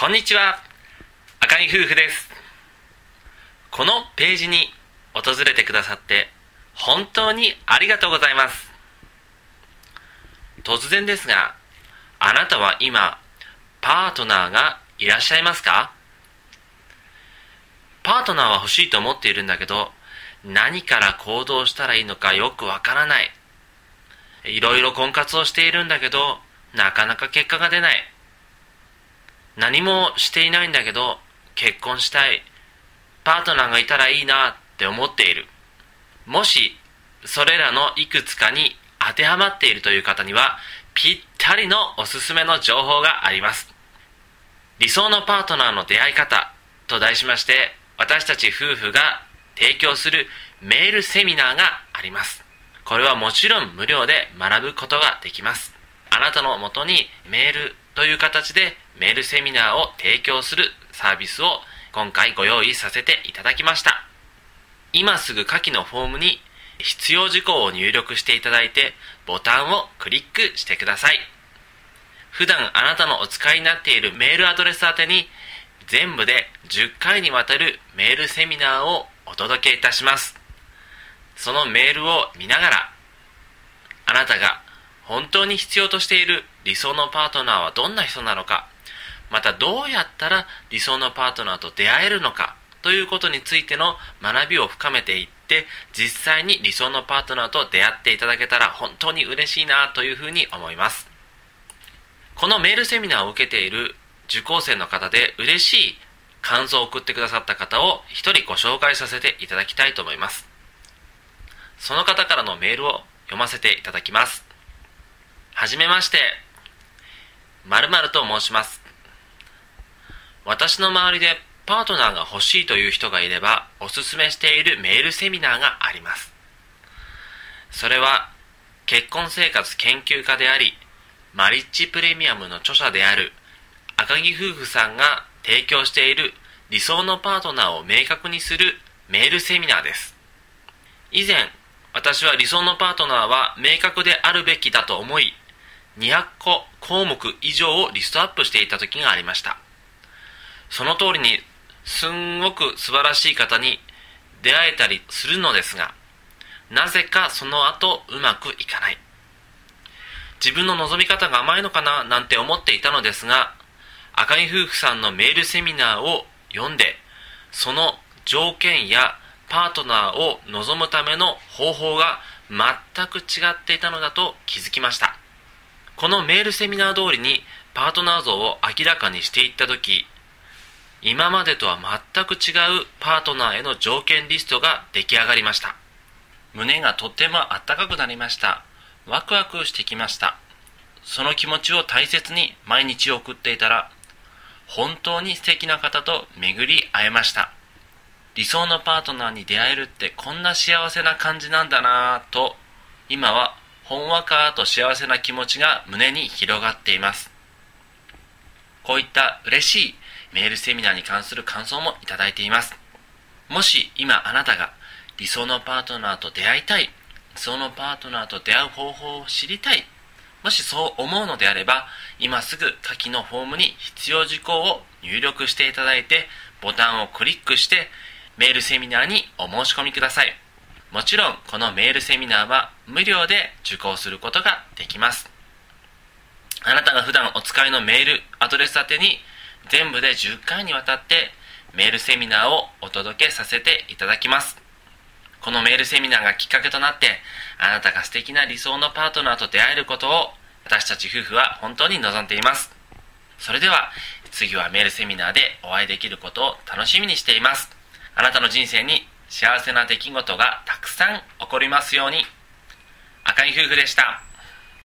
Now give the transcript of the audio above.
こんにちは。赤い夫婦です。このページに訪れてくださって本当にありがとうございます。突然ですがあなたは今パートナーがいらっしゃいますか？パートナーは欲しいと思っているんだけど何から行動したらいいのかよくわからない。いろいろ婚活をしているんだけどなかなか結果が出ない。何もしていないんだけど結婚したい。パートナーがいたらいいなって思っている。もしそれらのいくつかに当てはまっているという方にはぴったりのおすすめの情報があります。理想のパートナーの出会い方と題しまして私たち夫婦が提供するメールセミナーがあります。これはもちろん無料で学ぶことができます。あなたのもとにメールという形でメールセミナーを提供するサービスを今回ご用意させていただきました。今すぐ下記のフォームに必要事項を入力していただいてボタンをクリックしてください。普段あなたのお使いになっているメールアドレス宛てに全部で10回にわたるメールセミナーをお届けいたします。そのメールを見ながらあなたが本当に必要としている理想のパートナーはどんな人なのか。またどうやったら理想のパートナーと出会えるのか。ということについての学びを深めていって実際に理想のパートナーと出会っていただけたら本当に嬉しいなというふうに思います。このメールセミナーを受けている受講生の方で嬉しい感想を送ってくださった方を一人ご紹介させていただきたいと思います。その方からのメールを読ませていただきます。はじめまして。〇〇と申します。私の周りでパートナーが欲しいという人がいればおすすめしているメールセミナーがあります。それは結婚生活研究家でありマリッジプレミアムの著者である赤木夫婦さんが提供している理想のパートナーを明確にするメールセミナーです。以前私は理想のパートナーは明確であるべきだと思い200個項目以上をリストアップしていた時がありました。その通りにすんごく素晴らしい方に出会えたりするのですがなぜかその後うまくいかない。自分の望み方が甘いのかななんて思っていたのですが赤井夫婦さんのメールセミナーを読んでその条件やパートナーを望むための方法が全く違っていたのだと気づきました。このメールセミナー通りにパートナー像を明らかにしていった時今までとは全く違うパートナーへの条件リストが出来上がりました。胸がとてもあったかくなりました。ワクワクしてきました。その気持ちを大切に毎日送っていたら本当に素敵な方と巡り会えました。理想のパートナーに出会えるってこんな幸せな感じなんだなぁと今はほんわかと幸せな気持ちが胸に広がっています。こういった嬉しいメールセミナーに関する感想もいただいています。もし今あなたが理想のパートナーと出会いたい理想のパートナーと出会う方法を知りたいもしそう思うのであれば今すぐ下記のフォームに必要事項を入力していただいてボタンをクリックしてメールセミナーにお申し込みください。もちろんこのメールセミナーは無料で受講することができます。あなたが普段お使いのメールアドレス宛てに全部で10回にわたってメールセミナーをお届けさせていただきます。このメールセミナーがきっかけとなってあなたが素敵な理想のパートナーと出会えることを私たち夫婦は本当に望んでいます。それでは次はメールセミナーでお会いできることを楽しみにしています。あなたの人生に幸せな出来事がたくさん起こりますように。赤い夫婦でした。